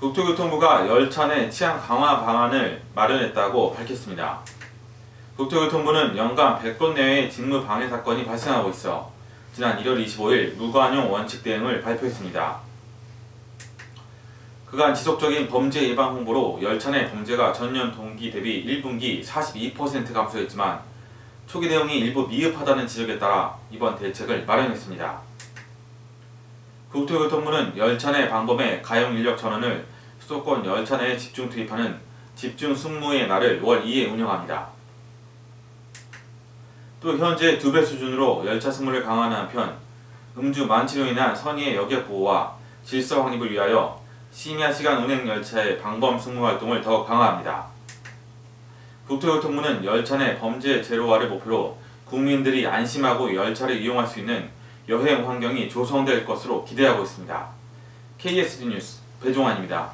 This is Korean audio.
국토교통부가 열차 내 치안 강화 방안을 마련했다고 밝혔습니다. 국토교통부는 연간 100건 내외의 직무 방해 사건이 발생하고 있어 지난 1월 25일 무관용 원칙 대응을 발표했습니다. 그간 지속적인 범죄 예방 홍보로 열차 내 범죄가 전년 동기 대비 1분기 42% 감소했지만 초기 대응이 일부 미흡하다는 지적에 따라 이번 대책을 마련했습니다. 국토교통부는 열차 내 방범의 가용 인력 전원을 수도권 열차 내에 집중 투입하는 집중 승무의 날을 월 2회 운영합니다. 또 현재 두 배 수준으로 열차 승무를 강화하는 한편 음주 만취로 인한 선의의 여객 보호와 질서 확립을 위하여 심야 시간 운행 열차의 방범 승무 활동을 더욱 강화합니다. 국토교통부는 열차 내 범죄 제로화를 목표로 국민들이 안심하고 열차를 이용할 수 있는 여행 환경이 조성될 것으로 기대하고 있습니다. KSD 뉴스 배종환입니다.